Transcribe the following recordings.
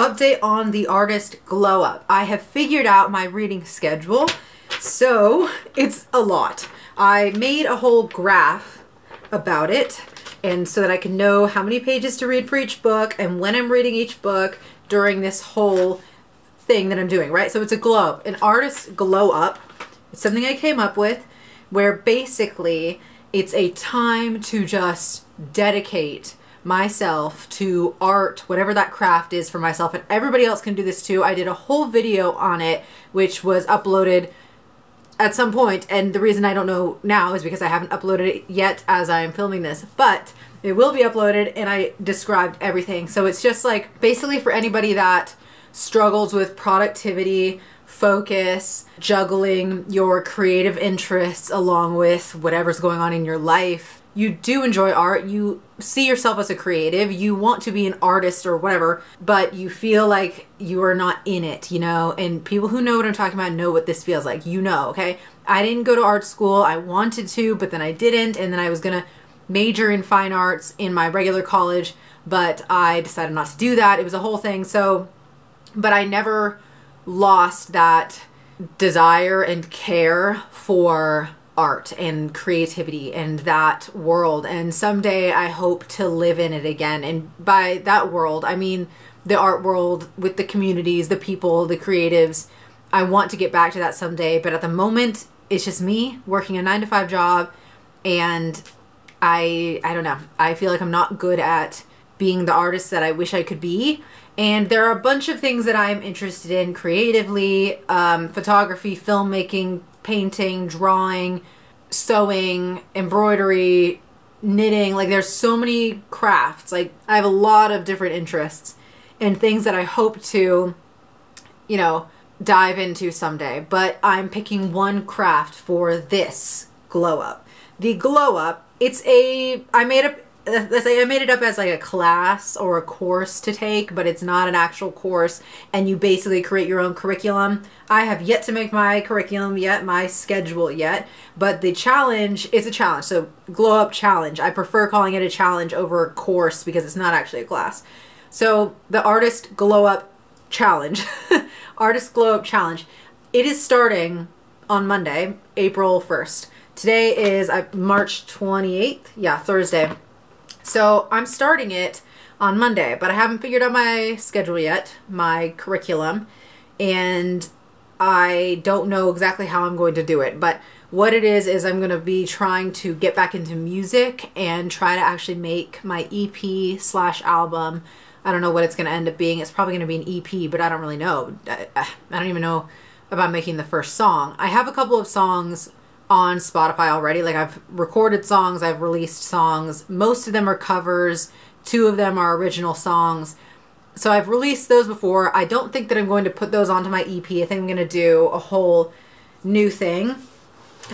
update on the artist glow up. I have figured out my reading schedule, so it's a lot. I made a whole graph about it, and so that I can know how many pages to read for each book and when I'm reading each book during this whole thing that I'm doing, right? So it's a glow up, an artist glow up. It's something I came up with where basically it's a time to just dedicate myself to art, whatever that craft is for myself, and everybody else can do this too. I did a whole video on it, which was uploaded at some point, and the reason I don't know now is because I haven't uploaded it yet as I'm filming this, but it will be uploaded, and I described everything. So it's just like basically for anybody that struggles with productivity, focus, juggling your creative interests along with whatever's going on in your life you do enjoy art, you see yourself as a creative, you want to be an artist or whatever, but you feel like you are not in it, you know? And people who know what I'm talking about know what this feels like. You know, okay? I didn't go to art school. I wanted to, but then I didn't. And then I was going to major in fine arts in my regular college, but I decided not to do that. It was a whole thing. So, but I never lost that desire and care for art and creativity and that world. And someday I hope to live in it again. And by that world, I mean the art world with the communities, the people, the creatives. I want to get back to that someday. But at the moment, it's just me working a nine to five job. And I, I don't know. I feel like I'm not good at being the artist that I wish I could be. And there are a bunch of things that I'm interested in creatively um, photography, filmmaking, painting, drawing, sewing, embroidery, knitting. Like there's so many crafts. Like I have a lot of different interests and things that I hope to, you know, dive into someday. But I'm picking one craft for this glow up. The glow up, it's a I made up I made it up as like a class or a course to take, but it's not an actual course, and you basically create your own curriculum. I have yet to make my curriculum yet, my schedule yet, but the challenge is a challenge. So, Glow Up Challenge. I prefer calling it a challenge over a course because it's not actually a class. So, the Artist Glow Up Challenge, Artist Glow Up Challenge, it is starting on Monday, April 1st. Today is uh, March 28th. Yeah, Thursday. So I'm starting it on Monday, but I haven't figured out my schedule yet, my curriculum, and I don't know exactly how I'm going to do it. But what it is, is I'm going to be trying to get back into music and try to actually make my EP slash album. I don't know what it's going to end up being. It's probably going to be an EP, but I don't really know. I, I don't even know about making the first song. I have a couple of songs on Spotify already. Like I've recorded songs, I've released songs. Most of them are covers, two of them are original songs. So I've released those before. I don't think that I'm going to put those onto my EP. I think I'm going to do a whole new thing.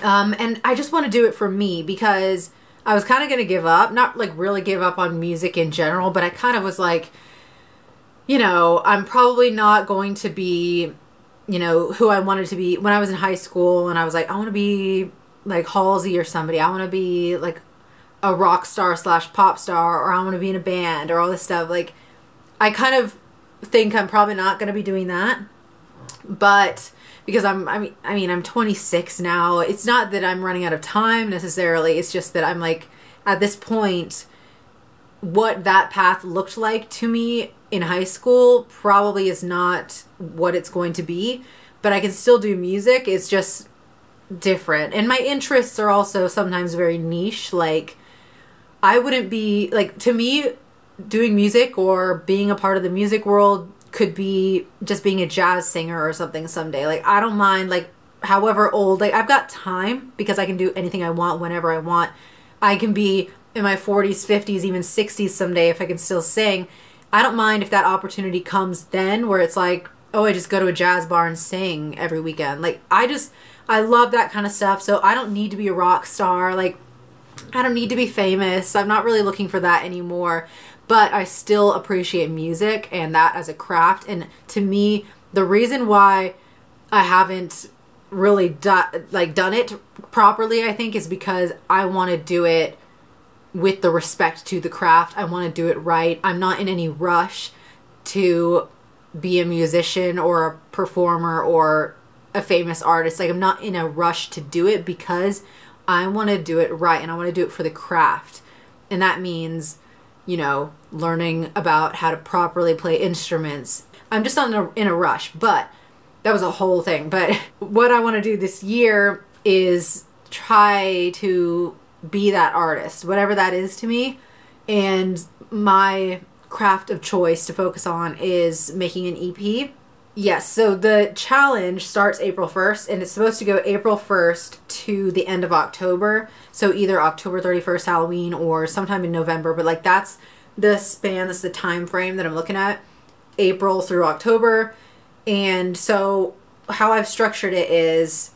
Um, and I just want to do it for me because I was kind of going to give up. Not like really give up on music in general, but I kind of was like, you know, I'm probably not going to be you know, who I wanted to be when I was in high school and I was like, I want to be like Halsey or somebody. I want to be like a rock star slash pop star or I want to be in a band or all this stuff. Like, I kind of think I'm probably not going to be doing that. But because I'm, I mean, I mean, I'm 26 now. It's not that I'm running out of time necessarily. It's just that I'm like, at this point, what that path looked like to me in high school probably is not what it's going to be, but I can still do music. It's just different. And my interests are also sometimes very niche. Like, I wouldn't be, like, to me, doing music or being a part of the music world could be just being a jazz singer or something someday. Like, I don't mind, like, however old, like, I've got time because I can do anything I want whenever I want. I can be in my 40s, 50s, even 60s someday if I can still sing. I don't mind if that opportunity comes then where it's like, oh, I just go to a jazz bar and sing every weekend. Like, I just, I love that kind of stuff. So I don't need to be a rock star. Like, I don't need to be famous. I'm not really looking for that anymore. But I still appreciate music and that as a craft. And to me, the reason why I haven't really do- like done it properly, I think, is because I want to do it with the respect to the craft. I want to do it right. I'm not in any rush to be a musician or a performer or a famous artist. Like I'm not in a rush to do it because I want to do it right and I want to do it for the craft. And that means, you know, learning about how to properly play instruments. I'm just not in a, in a rush, but that was a whole thing. But what I want to do this year is try to be that artist, whatever that is to me. And my craft of choice to focus on is making an EP. Yes, so the challenge starts April 1st and it's supposed to go April 1st to the end of October. So either October 31st Halloween or sometime in November, but like that's the span, that's the time frame that I'm looking at. April through October. And so how I've structured it is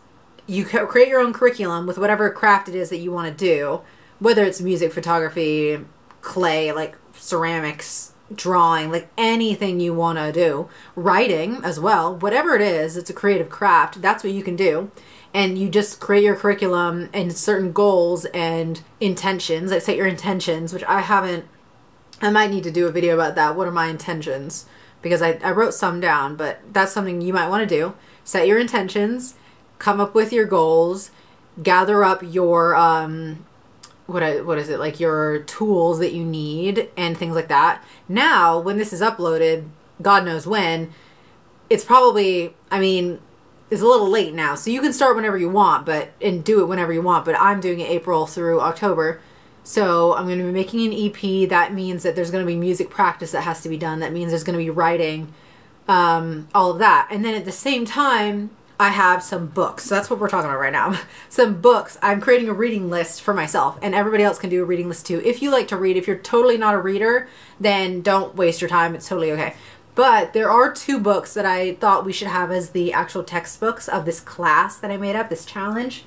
you create your own curriculum with whatever craft it is that you want to do, whether it's music, photography, clay, like ceramics, drawing, like anything you want to do, writing as well, whatever it is, it's a creative craft. That's what you can do. And you just create your curriculum and certain goals and intentions. Like set your intentions, which I haven't, I might need to do a video about that. What are my intentions? Because I, I wrote some down, but that's something you might want to do. Set your intentions come up with your goals, gather up your um what what is it like your tools that you need and things like that. Now, when this is uploaded, God knows when, it's probably I mean, it's a little late now. So you can start whenever you want, but and do it whenever you want, but I'm doing it April through October. So I'm going to be making an EP. That means that there's going to be music practice that has to be done. That means there's going to be writing, um, all of that. And then at the same time, I have some books. So that's what we're talking about right now. some books. I'm creating a reading list for myself, and everybody else can do a reading list too. If you like to read, if you're totally not a reader, then don't waste your time. It's totally okay. But there are two books that I thought we should have as the actual textbooks of this class that I made up, this challenge.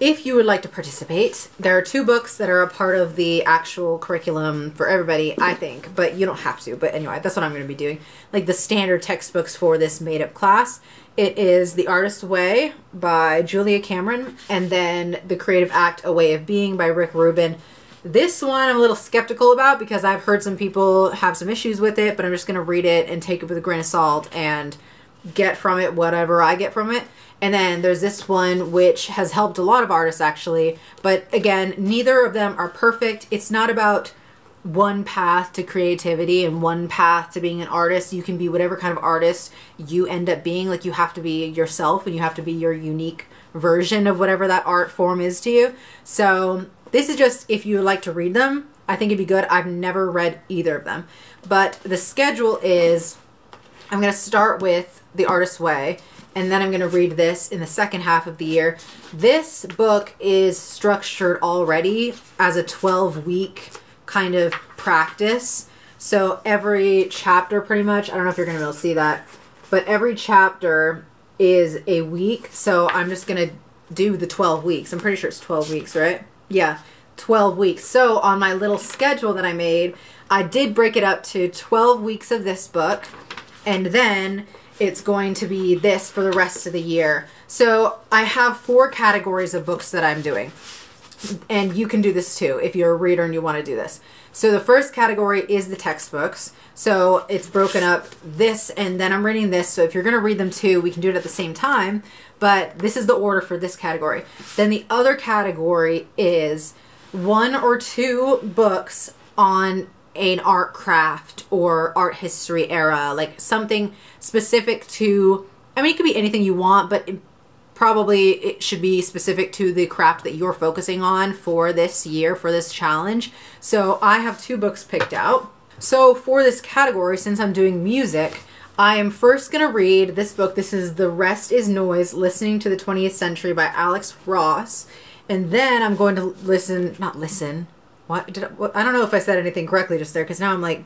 If you would like to participate, there are two books that are a part of the actual curriculum for everybody, I think, but you don't have to. But anyway, that's what I'm going to be doing. Like the standard textbooks for this made up class. It is The Artist's Way by Julia Cameron, and then The Creative Act A Way of Being by Rick Rubin. This one I'm a little skeptical about because I've heard some people have some issues with it, but I'm just going to read it and take it with a grain of salt and get from it whatever I get from it. And then there's this one which has helped a lot of artists actually, but again, neither of them are perfect. It's not about one path to creativity and one path to being an artist. You can be whatever kind of artist you end up being. Like you have to be yourself and you have to be your unique version of whatever that art form is to you. So this is just if you would like to read them, I think it'd be good. I've never read either of them. But the schedule is I'm going to start with The Artist's Way and then I'm going to read this in the second half of the year. This book is structured already as a 12 week kind of practice. So every chapter, pretty much, I don't know if you're going to be able to see that, but every chapter is a week. So I'm just going to do the 12 weeks. I'm pretty sure it's 12 weeks, right? Yeah, 12 weeks. So on my little schedule that I made, I did break it up to 12 weeks of this book, and then it's going to be this for the rest of the year. So I have four categories of books that I'm doing and you can do this too if you're a reader and you want to do this. So the first category is the textbooks. So it's broken up this and then I'm reading this. So if you're going to read them too, we can do it at the same time. But this is the order for this category. Then the other category is one or two books on an art craft or art history era, like something specific to, I mean, it could be anything you want, but probably it should be specific to the craft that you're focusing on for this year, for this challenge. So I have two books picked out. So for this category, since I'm doing music, I am first going to read this book. This is The Rest is Noise, Listening to the 20th Century by Alex Ross. And then I'm going to listen, not listen. What did I, I don't know if I said anything correctly just there because now I'm like,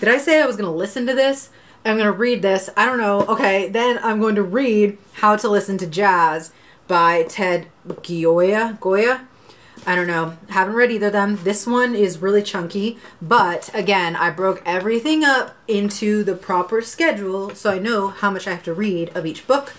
did I say I was going to listen to this? I'm going to read this. I don't know. Okay, then I'm going to read How to Listen to Jazz by Ted Gioia. Goya? I don't know. Haven't read either of them. This one is really chunky, but again, I broke everything up into the proper schedule so I know how much I have to read of each book.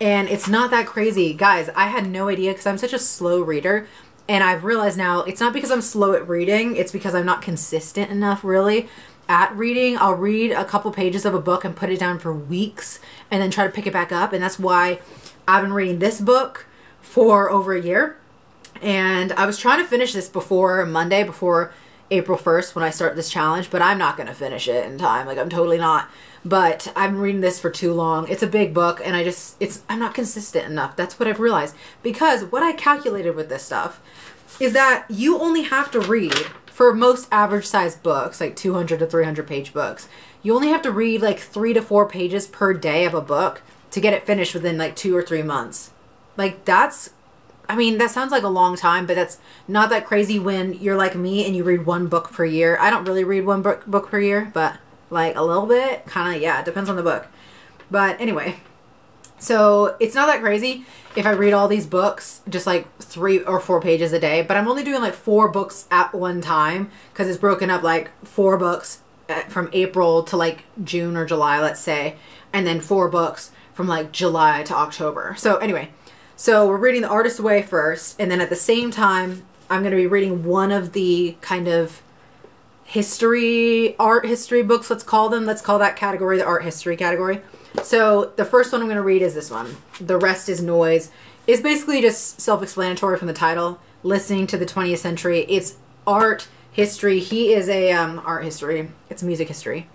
And it's not that crazy. Guys, I had no idea because I'm such a slow reader. And I've realized now it's not because I'm slow at reading, it's because I'm not consistent enough, really. At reading, I'll read a couple pages of a book and put it down for weeks and then try to pick it back up. And that's why I've been reading this book for over a year. And I was trying to finish this before Monday, before April 1st when I start this challenge, but I'm not going to finish it in time. Like, I'm totally not. But I'm reading this for too long. It's a big book, and I just, it's, I'm not consistent enough. That's what I've realized. Because what I calculated with this stuff is that you only have to read for most average size books, like 200 to 300 page books, you only have to read like three to four pages per day of a book to get it finished within like two or three months. Like that's, I mean, that sounds like a long time, but that's not that crazy when you're like me and you read one book per year. I don't really read one book, book per year, but like a little bit, kind of, yeah, it depends on the book. But anyway, so it's not that crazy if I read all these books, just like three or four pages a day, but I'm only doing like four books at one time because it's broken up like four books uh, from April to like June or July, let's say, and then four books from like July to October. So anyway, so we're reading The Artist Way first, and then at the same time, I'm going to be reading one of the kind of history, art history books, let's call them. Let's call that category the art history category. So the first one I'm going to read is this one. The Rest is Noise. It's basically just self-explanatory from the title. Listening to the 20th century. It's art history. He is a um, art history. It's music history.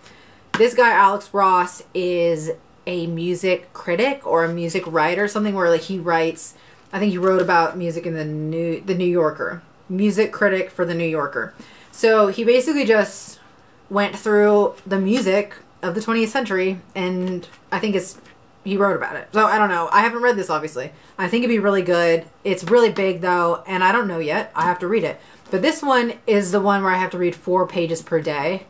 This guy Alex Ross is a music critic or a music writer, something where like he writes. I think he wrote about music in the new the New Yorker. Music critic for the New Yorker. So he basically just went through the music of the 20th century, and I think it's he wrote about it. So I don't know. I haven't read this obviously. I think it'd be really good. It's really big though, and I don't know yet. I have to read it. But this one is the one where I have to read four pages per day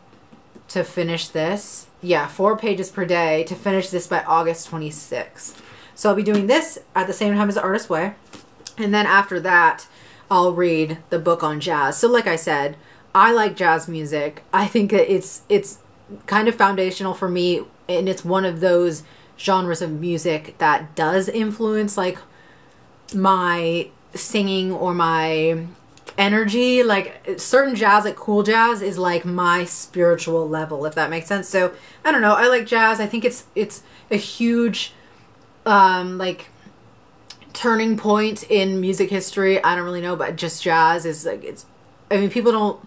to finish this. Yeah, four pages per day to finish this by August 26th. So I'll be doing this at the same time as the Artist Way. And then after that, I'll read the book on jazz. So like I said, I like jazz music. I think that it's it's kind of foundational for me and it's one of those genres of music that does influence like my singing or my energy. Like certain jazz like cool jazz is like my spiritual level if that makes sense. So i don't know. I like jazz. I think it's it's a huge um like turning point in music history. I don't really know but just jazz is like it's i mean people don't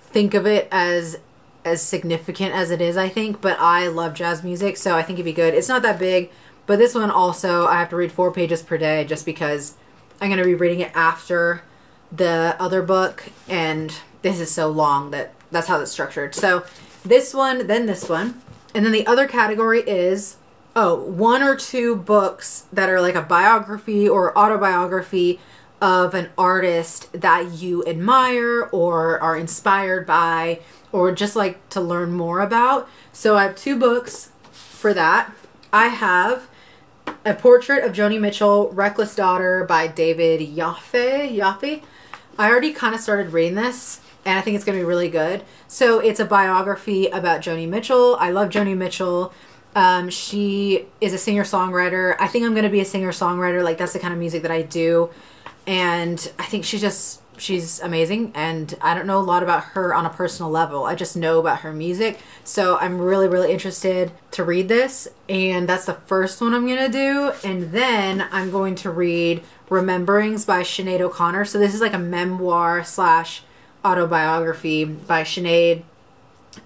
think of it as as significant as it is, I think, but I love jazz music, so I think it'd be good. It's not that big, but this one also, I have to read four pages per day just because I'm going to be reading it after the other book, and this is so long that that's how it's structured. So this one, then this one, and then the other category is, oh, one or two books that are like a biography or autobiography of an artist that you admire or are inspired by or just like to learn more about. So I have two books for that. I have a portrait of Joni Mitchell, Reckless Daughter by David Yoffie. Yoffie. I already kind of started reading this and I think it's going to be really good. So it's a biography about Joni Mitchell. I love Joni Mitchell. Um, she is a singer songwriter. I think I'm going to be a singer songwriter. Like that's the kind of music that I do. And I think she just she's amazing and I don't know a lot about her on a personal level. I just know about her music. So I'm really, really interested to read this. And that's the first one I'm going to do. And then I'm going to read Rememberings by Sinead O'Connor. So this is like a memoir slash autobiography by Sinead.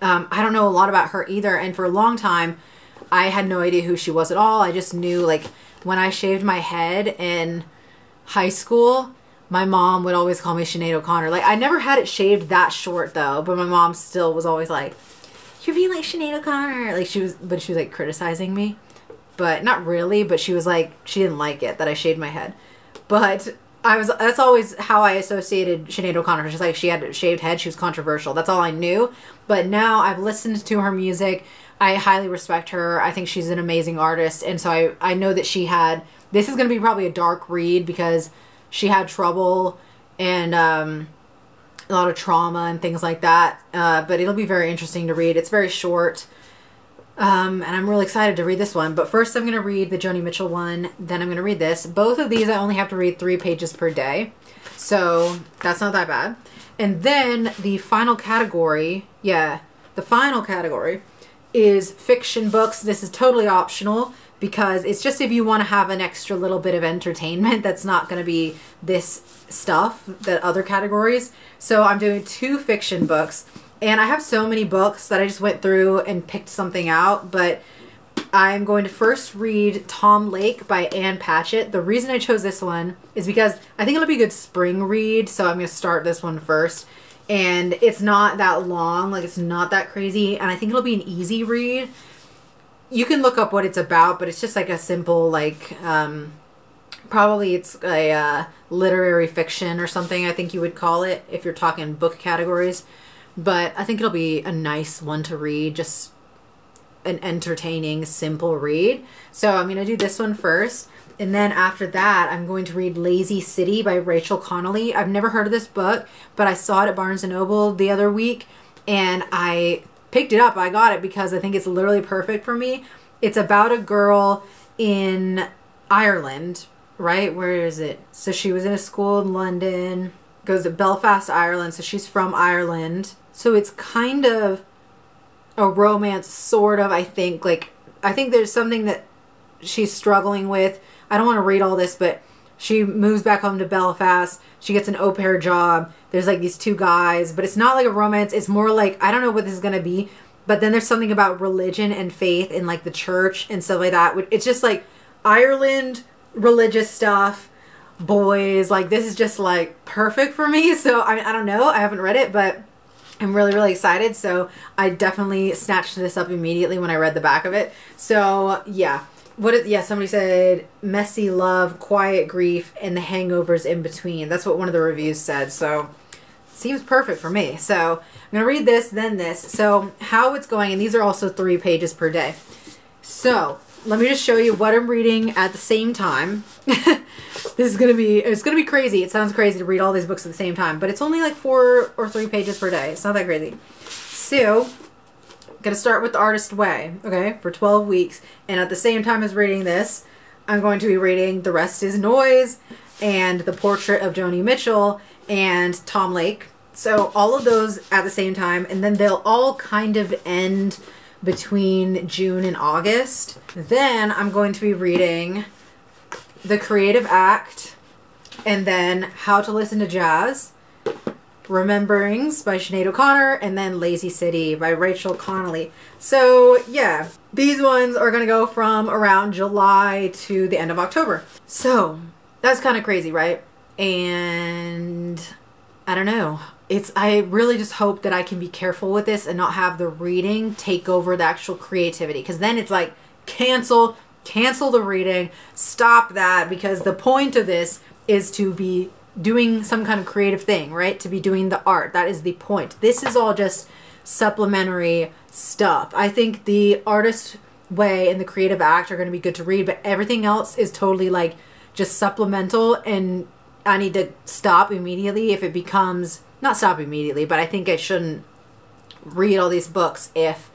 Um, I don't know a lot about her either. And for a long time, I had no idea who she was at all. I just knew like when I shaved my head in high school, my mom would always call me Sinead O'Connor. Like I never had it shaved that short though, but my mom still was always like, "You're being like Sinead O'Connor." Like she was, but she was like criticizing me, but not really. But she was like, she didn't like it that I shaved my head. But I was. That's always how I associated Sinead O'Connor. She's like she had a shaved head, she was controversial. That's all I knew. But now I've listened to her music. I highly respect her. I think she's an amazing artist, and so I I know that she had. This is going to be probably a dark read because she had trouble and um, a lot of trauma and things like that. Uh, but it'll be very interesting to read. It's very short. Um, and I'm really excited to read this one. But first, I'm going to read the Joni Mitchell one. Then I'm going to read this. Both of these, I only have to read three pages per day. So that's not that bad. And then the final category, yeah, the final category is fiction books. This is totally optional because it's just if you want to have an extra little bit of entertainment that's not going to be this stuff that other categories. So I'm doing two fiction books and I have so many books that I just went through and picked something out, but I'm going to first read Tom Lake by Ann Patchett. The reason I chose this one is because I think it'll be a good spring read, so I'm going to start this one first. And it's not that long, like it's not that crazy, and I think it'll be an easy read. You can look up what it's about, but it's just like a simple like um probably it's a uh, literary fiction or something I think you would call it if you're talking book categories. But I think it'll be a nice one to read, just an entertaining, simple read. So I'm going to do this one first. And then after that, I'm going to read Lazy City by Rachel Connolly. I've never heard of this book, but I saw it at Barnes & Noble the other week and I picked it up. I got it because I think it's literally perfect for me. It's about a girl in Ireland, right? Where is it? So she was in a school in London, goes to Belfast, Ireland. So she's from Ireland. So it's kind of a romance sort of i think like i think there's something that she's struggling with i don't want to read all this but she moves back home to belfast she gets an au pair job there's like these two guys but it's not like a romance it's more like i don't know what this is going to be but then there's something about religion and faith in like the church and stuff like that it's just like ireland religious stuff boys like this is just like perfect for me so i, mean, I don't know i haven't read it but I'm really, really excited. So I definitely snatched this up immediately when I read the back of it. So yeah. What is, yeah, somebody said messy love, quiet grief, and the hangovers in between. That's what one of the reviews said. So seems perfect for me. So I'm to read this, then this. So how it's going, and these are also three pages per day. So let me just show you what I'm reading at the same time. this is gonna be it's gonna be crazy. It sounds crazy to read all these books at the same time, but it's only like four or three pages per day. It's not that crazy. So gonna start with the artist way, okay, for 12 weeks. And at the same time as reading this, I'm going to be reading The Rest is Noise and The Portrait of Joni Mitchell and Tom Lake. So all of those at the same time, and then they'll all kind of end between June and August. Then I'm going to be reading The Creative Act and then How to Listen to Jazz, Rememberings by Sinead O'Connor, and then Lazy City by Rachel Connolly. So, yeah, these ones are to go from around July to the end of October. So, that's kind of crazy, right? And I don't know it's I really just hope that I can be careful with this and not have the reading take over the actual creativity because then it's like cancel cancel the reading stop that because the point of this is to be doing some kind of creative thing right? To be doing the art. That is the point. This is all just supplementary stuff. I think the artist way and the creative act are going to be good to read but everything else is totally like just supplemental and I need to stop immediately if it becomes not stop immediately, but I think I shouldn't read all these books if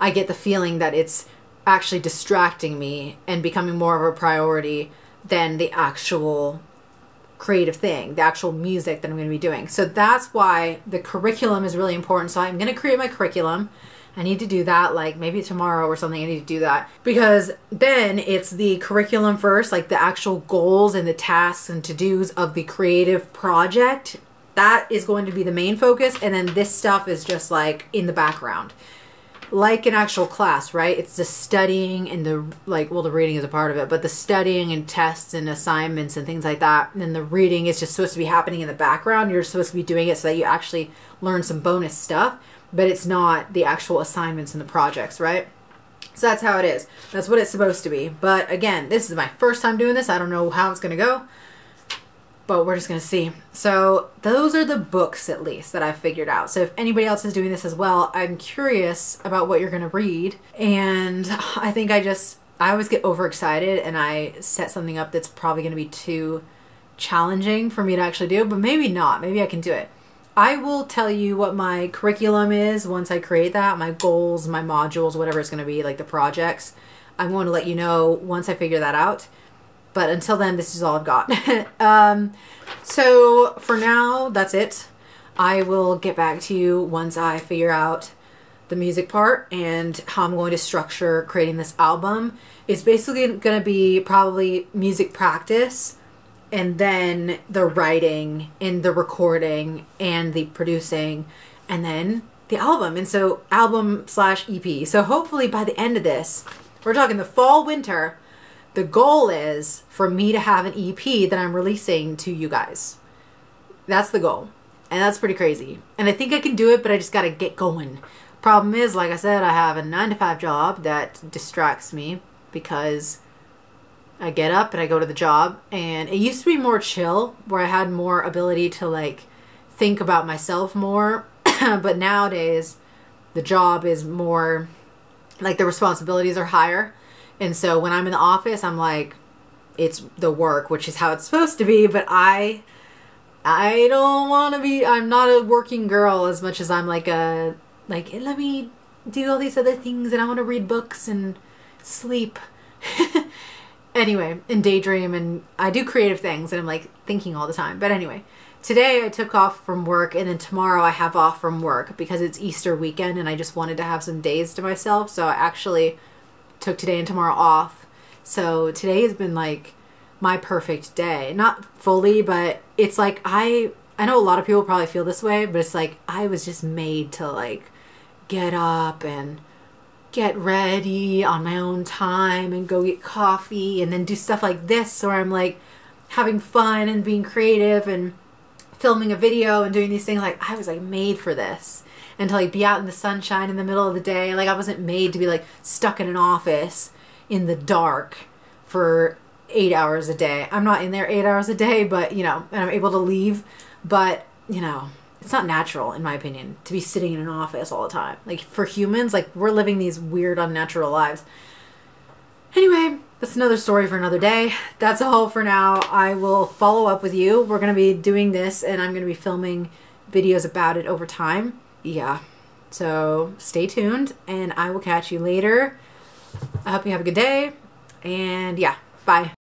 I get the feeling that it's actually distracting me and becoming more of a priority than the actual creative thing, the actual music that I'm going to be doing. So that's why the curriculum is really important. So I'm going to create my curriculum. I need to do that like maybe tomorrow or something. I need to do that because then it's the curriculum first, like the actual goals and the tasks and to dos of the creative project that is going to be the main focus and then this stuff is just like in the background like an actual class right? It's the studying and the like well the reading is a part of it but the studying and tests and assignments and things like that and the reading is just supposed to be happening in the background. You're supposed to be doing it so that you actually learn some bonus stuff but it's not the actual assignments and the projects right? So that's how it is. That's what it's supposed to be. But again this is my first time doing this. I don't know how it's going to go but we're just going to see. So those are the books at least that I've figured out. So if anybody else is doing this as well, I'm curious about what you're going to read. And I think I just, I always get overexcited and I set something up that's probably going to be too challenging for me to actually do, but maybe not. Maybe I can do it. I will tell you what my curriculum is once I create that, my goals, my modules, whatever it's going to be, like the projects. I'm going to let you know once I figure that out. But until then, this is all I've got. um, so for now, that's it. I will get back to you once I figure out the music part and how I'm going to structure creating this album. It's basically going to be probably music practice and then the writing and the recording and the producing and then the album. And so album slash EP. So hopefully by the end of this, we're talking the fall winter, the goal is for me to have an EP that I'm releasing to you guys. That's the goal. And that's pretty crazy. And I think I can do it, but I just got to get going. Problem is, like I said, I have a 9 to 5 job that distracts me because I get up and I go to the job. And it used to be more chill where I had more ability to like think about myself more. but nowadays, the job is more like the responsibilities are higher. And so when I'm in the office, I'm like, it's the work, which is how it's supposed to be. But I, I don't want to be. I'm not a working girl as much as I'm like a like. Let me do all these other things, and I want to read books and sleep. anyway, and daydream, and I do creative things, and I'm like thinking all the time. But anyway, today I took off from work, and then tomorrow I have off from work because it's Easter weekend, and I just wanted to have some days to myself. So I actually took today and tomorrow off. So today has been like my perfect day. Not fully, but it's like I I know a lot of people probably feel this way, but it's like I was just made to like get up and get ready on my own time and go get coffee and then do stuff like this where I'm like having fun and being creative and filming a video and doing these things like I was like made for this and to like be out in the sunshine in the middle of the day like I wasn't made to be like stuck in an office in the dark for eight hours a day. I'm not in there eight hours a day, but you know, and I'm able to leave. But you know, it's not natural, in my opinion, to be sitting in an office all the time. Like for humans, like we're living these weird, unnatural lives. Anyway, that's another story for another day. That's all for now. I will follow up with you. We're going to be doing this and I'm going to be filming videos about it over time. Yeah. So stay tuned and I will catch you later. I hope you have a good day. And yeah, bye.